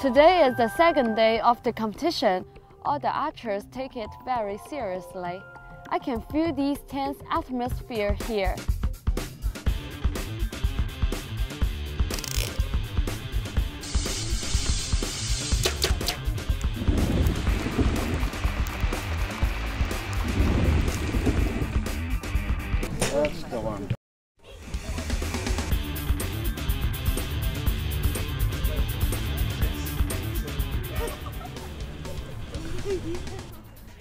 Today is the second day of the competition. All the archers take it very seriously. I can feel this tense atmosphere here. That's the one.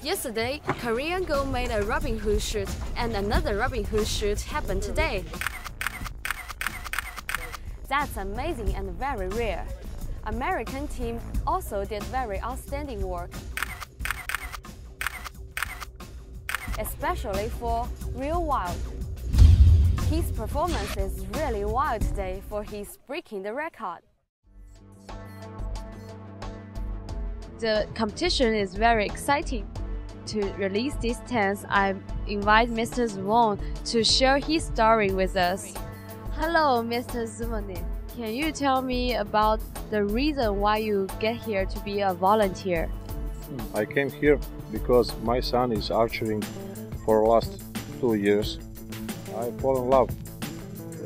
Yesterday, Korean girl made a Robin Hood shoot, and another Robin Hood shoot happened today. That's amazing and very rare. American team also did very outstanding work, especially for Reo Wilde. His performance is really wild today for his breaking the record. The competition is very exciting. To release this dance, I invite Mr. Zwon to share his story with us. Hello, Mr. Zwon. Can you tell me about the reason why you get here to be a volunteer? I came here because my son is archering for last two years. I fall in love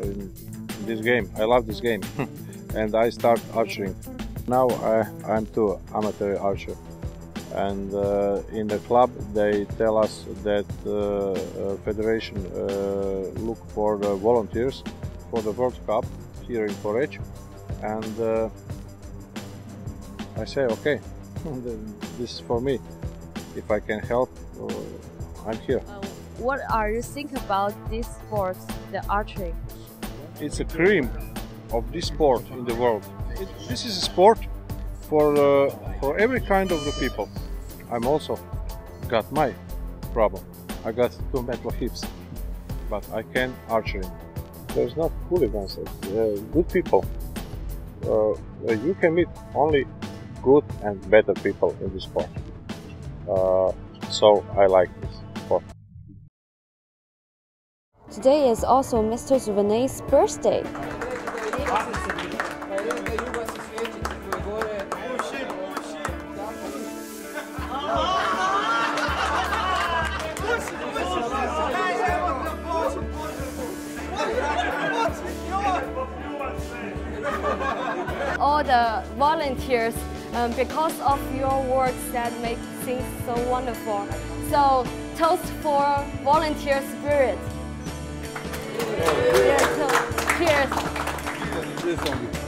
in this game. I love this game, and I start archering. Now I, I'm too amateur archer, and uh, in the club they tell us that uh, uh, federation uh, look for the volunteers for the World Cup here in Porec, and uh, I say okay, this is for me. If I can help, uh, I'm here. Uh, what are you think about this sport, the archery? It's a cream of this sport in the world. It, this is a sport for uh, for every kind of the people. I'm also got my problem. I got two metal hips, but I can archery. There's not hooligans, uh, good people. Uh, you can meet only good and better people in this sport. Uh, so I like this sport. Today is also Mr. Zuvanay's birthday. All the volunteers, um, because of your works that make things so wonderful. So toast for volunteer spirit. Cheers. Cheers. Cheers.